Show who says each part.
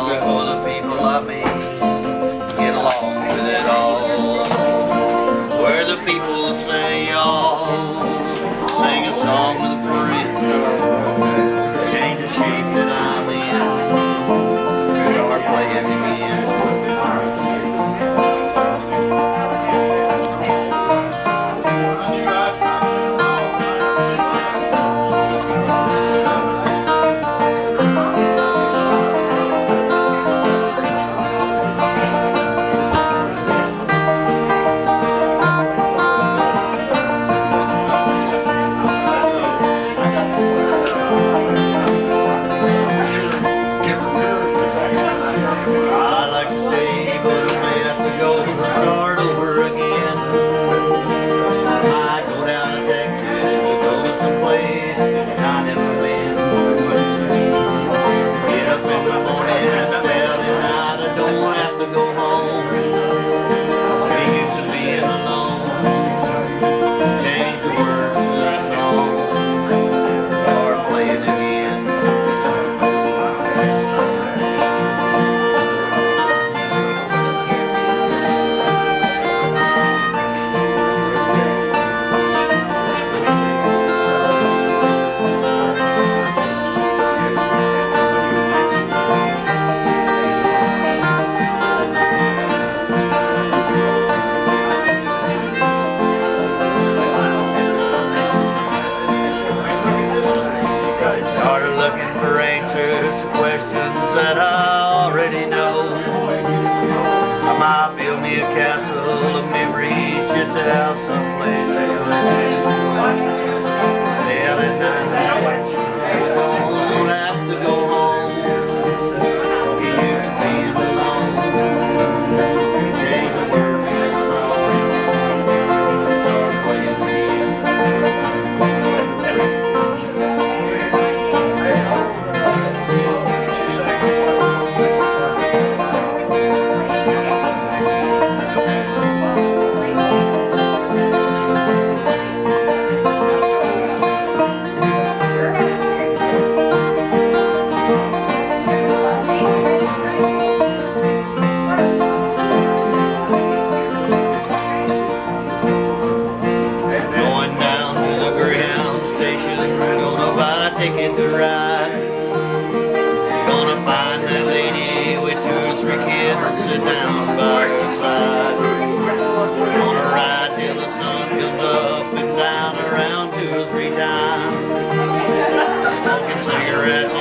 Speaker 1: お。build me a castle of memories just to have some get to ride. Gonna find that lady with two or three kids and sit down by her side. Gonna ride till the sun comes up and down around two or three times. Smoking cigarettes